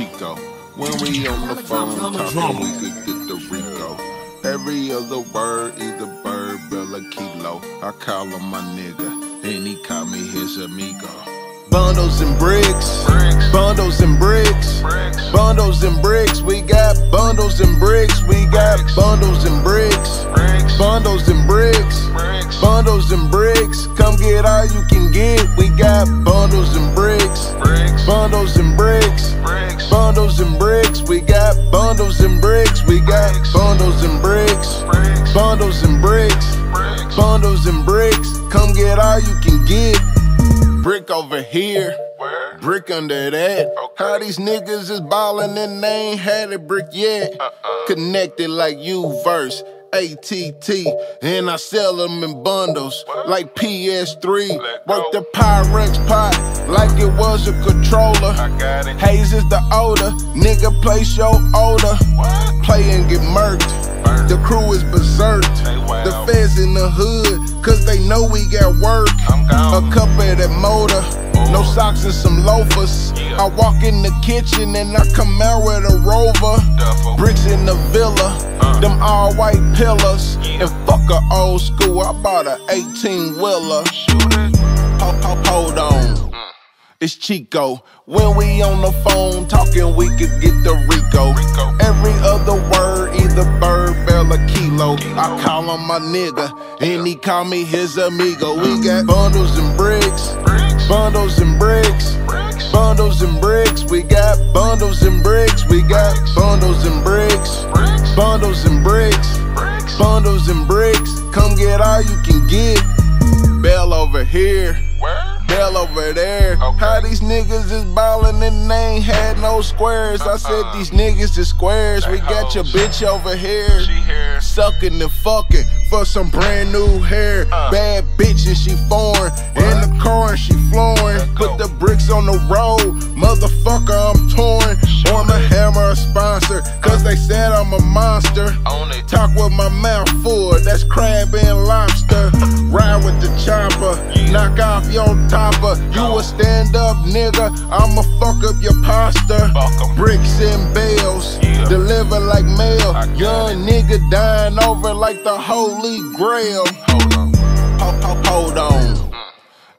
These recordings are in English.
Chico. When we on the phone talking, we could get the Rico. Every other word, either bird, bill, or kilo. I call him my nigga, and he call me his amigo. Bundles and bricks, bundles and bricks, bundles and bricks. We got bundles and bricks. We got bundles and bricks, bundles and bricks, bundles and bricks. Come get all you can get. We got bundles and bricks, bundles and bricks, bundles and bricks. We got bundles and bricks. We got bundles and bricks, bundles and bricks, bundles and bricks. Come get all you can get. Brick over here, brick under that. How these niggas is ballin' and they ain't had a brick yet. Connected like U-verse. ATT, and I sell them in bundles like PS3. Work the Pyrex pot like it was a controller. Haze is the odor, nigga place your odor. Play and get murked. The crew is berserk. The feds in the hood, cause they know we got work. A cup of that motor, no socks and some loafers. I walk in the kitchen and I come out with a rover. Bricks in the villa, them all white pillars. And fuck a old school, I bought a 18 wheeler. Hold on. It's Chico. When we on the phone talking, we could get the Rico. Every other word, either bird, bell, or kilo. I call him my nigga, and he call me his amigo. We got bundles and bricks, bundles and bricks, bundles and bricks. We got bundles and bricks. We got bundles and bricks, bundles and bricks, bundles and bricks. Come get all you can get. Bell over here. Bell over there. How these niggas is ballin' and they ain't had no squares. I said these niggas is squares. We got your bitch over here. Sucking and fucking for some brand new hair. Bad bitch and she foreign. On the road. Motherfucker, I'm torn. Want a hammer a sponsor. Cause they said I'm a monster. Talk with my mouth full. That's crab and lobster. Ride with the chopper. Knock off your topper. You a stand up nigga. I'ma fuck up your posture. Bricks and bales. Deliver like mail. Young nigga dying over like the holy grail. Hold on. Hold on.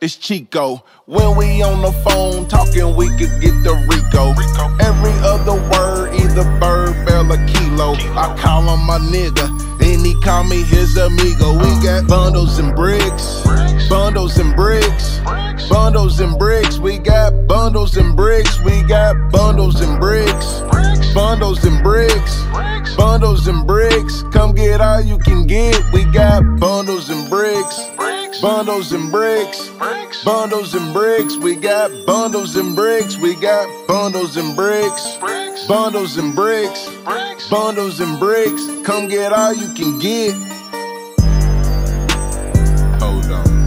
It's Chico. When we on the phone talking, we could get the Rico. Rico. Every other word, either bird, bell, or kilo. I call him my nigga, and he call me his amigo. We uh. got bundles and bricks, bundles and bricks, bundles and bricks. We got bundles and bricks. We got bundles and bricks, bundles and bricks, bundles and bricks. Come get all you can get. We got bundles and bricks bundles and bricks, bricks. bundles and bricks. We got bundles and bricks. We got bundles and bricks, bricks. bundles and bricks, bricks. bundles and bricks. Come get all you can get. Hold on.